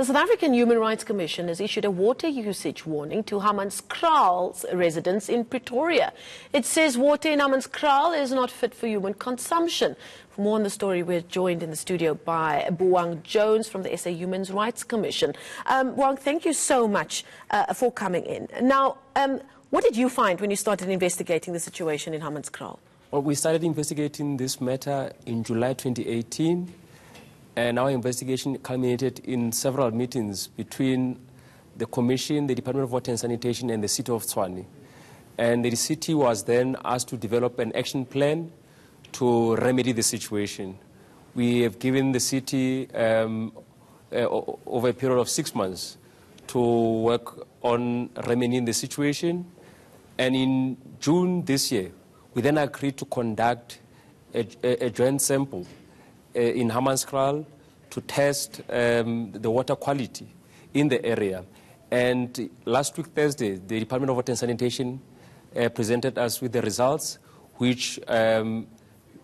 The South African Human Rights Commission has issued a water usage warning to Hammanskraal's residents in Pretoria. It says water in Hammanskraal is not fit for human consumption. For more on the story, we're joined in the studio by Buang Jones from the SA Human Rights Commission. Um, Buang, thank you so much uh, for coming in. Now, um, what did you find when you started investigating the situation in Hammanskraal? Well, we started investigating this matter in July 2018 and our investigation culminated in several meetings between the Commission, the Department of Water and Sanitation, and the City of Tshwane. And the city was then asked to develop an action plan to remedy the situation. We have given the city um, uh, over a period of six months to work on remedying the situation. And in June this year, we then agreed to conduct a, a, a joint sample uh, in Hammanskraal to test um, the water quality in the area. And last week, Thursday, the Department of Water and Sanitation uh, presented us with the results, which um,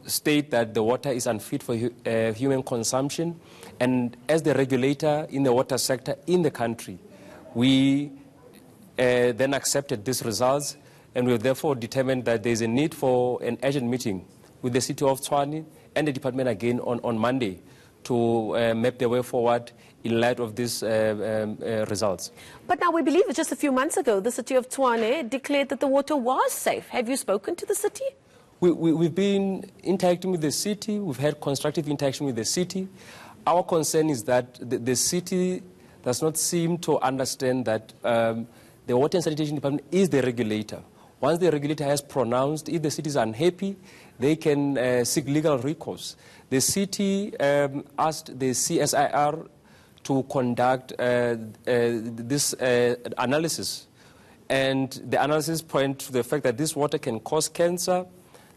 state that the water is unfit for hu uh, human consumption. And as the regulator in the water sector in the country, we uh, then accepted these results, and we have therefore determined that there is a need for an urgent meeting with the City of Tshwane and the department again on, on Monday to uh, map the way forward in light of these uh, um, uh, results. But now we believe just a few months ago, the city of Tshwane declared that the water was safe. Have you spoken to the city? We, we, been interacting with the city. We've had constructive interaction with the city. Our concern is that the, the city does not seem to understand that um, the Water and Sanitation Department is the regulator. Once the regulator has pronounced, if the city is unhappy, they can uh, seek legal recourse. The city um, asked the CSIR to conduct uh, uh, this uh, analysis. And the analysis points to the fact that this water can cause cancer.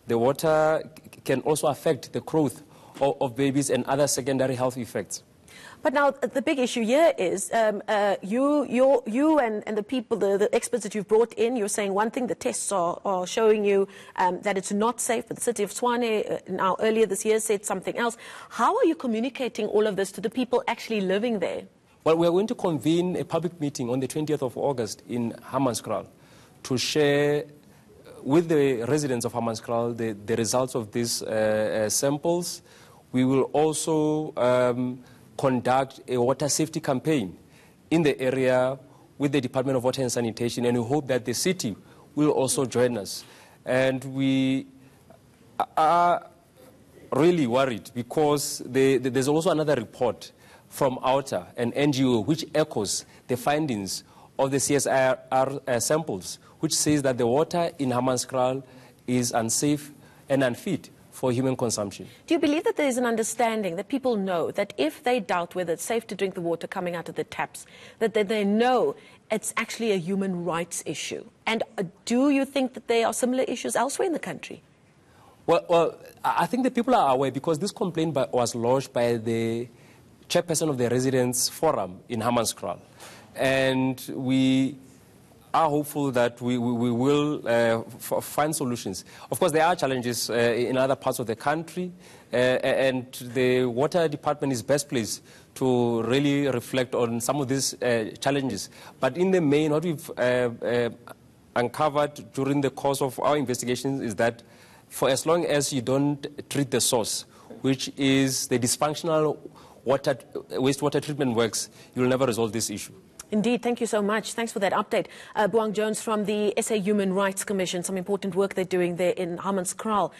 The water can also affect the growth of, of babies and other secondary health effects. But now the big issue here is um, uh, you, you, you and, and the people, the, the, experts that you've brought in, you're saying one thing, the tests are, are showing you um, that it's not safe. But the city of Tshwane uh, now earlier this year said something else. How are you communicating all of this to the people actually living there? Well, we are going to convene a public meeting on the 20th of August in Hammanskraal to share with the residents of Hammanskraal the, the results of these uh, uh, samples. We will also um, conduct a water safety campaign in the area with the Department of Water and Sanitation, and we hope that the city will also join us. And we are really worried because the, the, there's also another report from OUTA, an NGO, which echoes the findings of the CSIR uh, samples, which says that the water in Hammanskraal is unsafe and unfit for human consumption. Do you believe that there is an understanding that people know that if they doubt whether it's safe to drink the water coming out of the taps, that they, they know it's actually a human rights issue? And uh, do you think that there are similar issues elsewhere in the country? Well, well I think the people are aware because this complaint by, was lodged by the chairperson of the Residents Forum in Hammanskraal. And we are hopeful that we, we, we will uh, find solutions. Of course, there are challenges uh, in other parts of the country, uh, and the water department is best placed to really reflect on some of these uh, challenges. But in the main, what we've uh, uh, uncovered during the course of our investigations is that for as long as you don't treat the source, which is the dysfunctional water, wastewater treatment works, you'll never resolve this issue. Indeed, thank you so much. Thanks for that update. Uh, Buang Jones from the SA Human Rights Commission, some important work they're doing there in Hammanskraal.